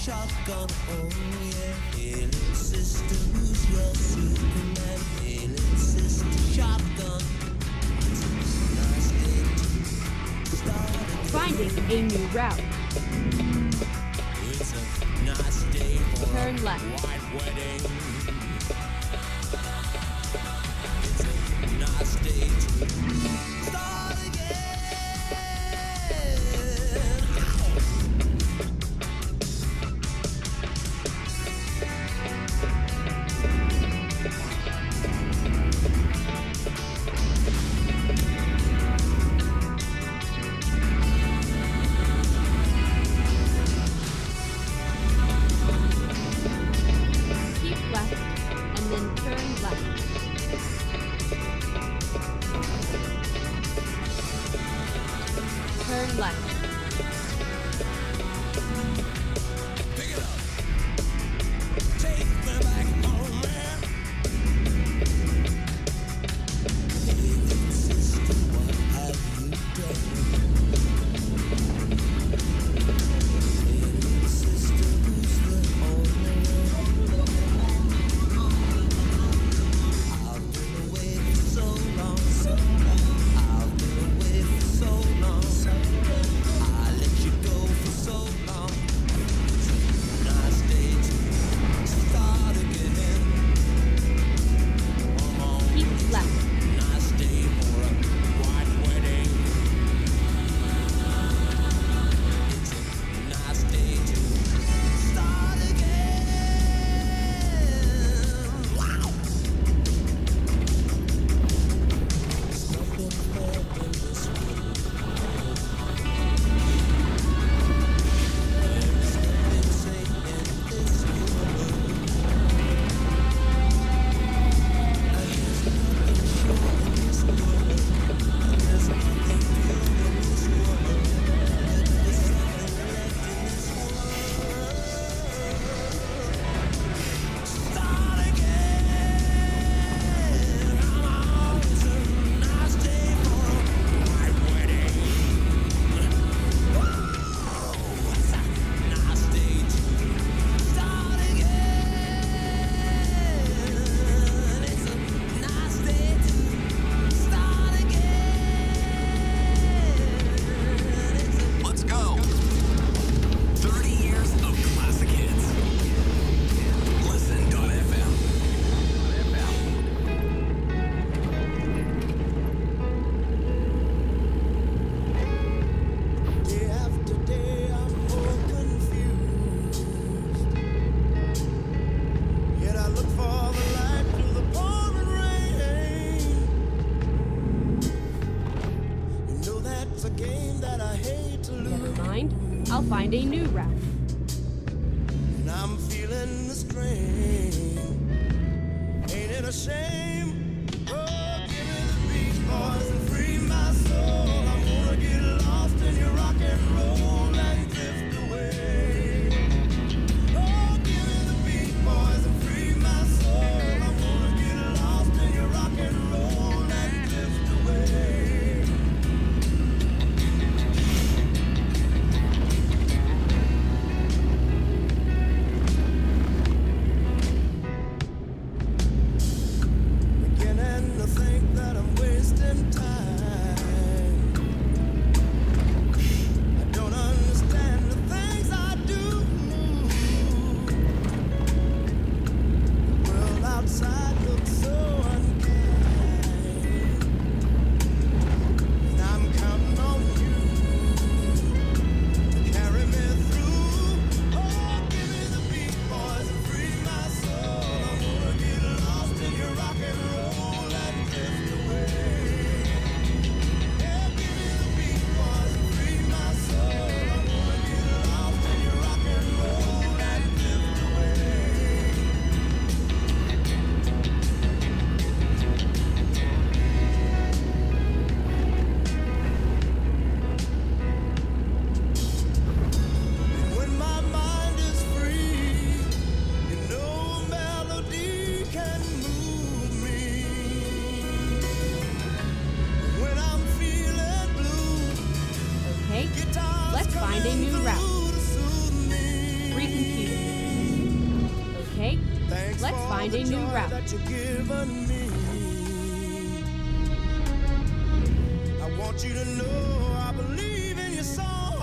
shotgun. Oh yeah, sister, who's your Superman? Sister, shotgun. Finding a new route. A nice Turn left. And I'm feeling the strain. Ain't it a shame? you've given me. I want you to know I believe in your song,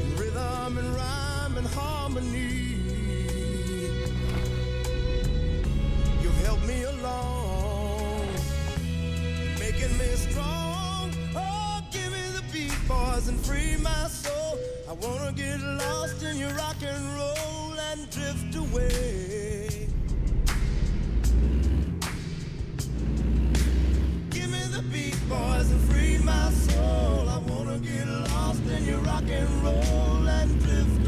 in rhythm and rhyme and harmony. You've helped me along, making me strong. Oh, give me the beat, boys, and free my soul. I wanna get lost in your rock and roll and drift away. Give me the beat, boys, and free my soul. I wanna get lost in your rock and roll and drift away.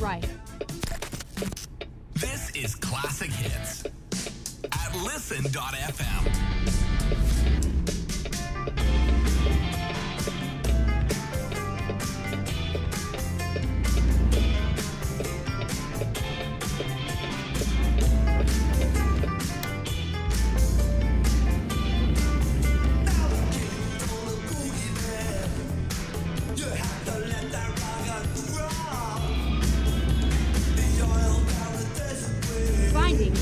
right. This is Classic Hits at listen.fm.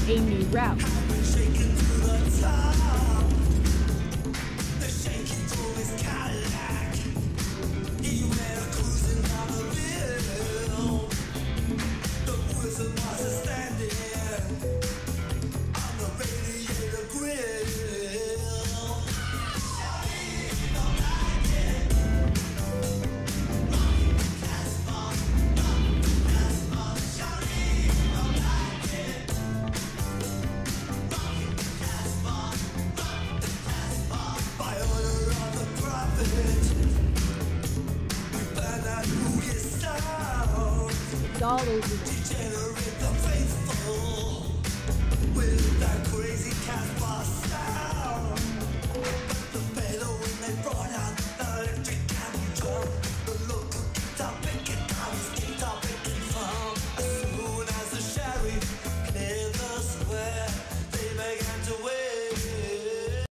a new route. It's all over